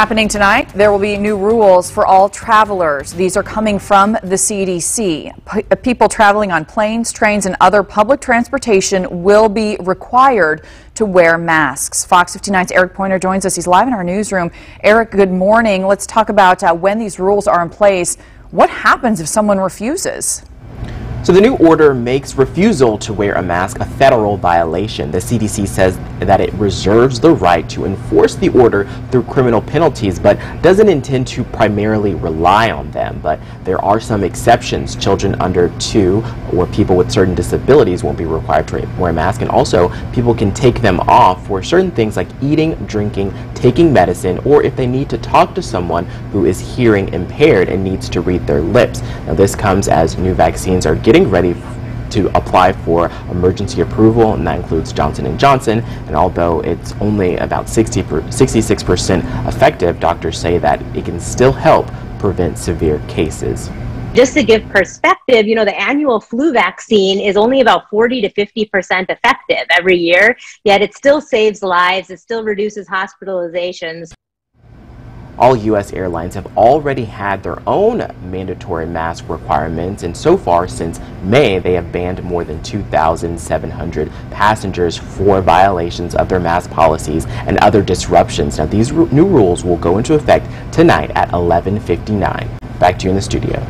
Happening tonight, there will be new rules for all travelers. These are coming from the CDC. P uh, people traveling on planes, trains, and other public transportation will be required to wear masks. Fox 59's Eric Pointer joins us. He's live in our newsroom. Eric, good morning. Let's talk about uh, when these rules are in place. What happens if someone refuses? So the new order makes refusal to wear a mask a federal violation. The CDC says that it reserves the right to enforce the order through criminal penalties, but doesn't intend to primarily rely on them. But there are some exceptions. Children under two or people with certain disabilities won't be required to wear a mask, and also people can take them off for certain things like eating, drinking, taking medicine, or if they need to talk to someone who is hearing impaired and needs to read their lips. Now this comes as new vaccines are getting ready to apply for emergency approval, and that includes Johnson & Johnson. And although it's only about 60 66% effective, doctors say that it can still help prevent severe cases. Just to give perspective, you know, the annual flu vaccine is only about 40 to 50% effective every year, yet it still saves lives, it still reduces hospitalizations all U.S. airlines have already had their own mandatory mask requirements, and so far since May, they have banned more than 2,700 passengers for violations of their mask policies and other disruptions. Now, these new rules will go into effect tonight at 11:59. Back to you in the studio.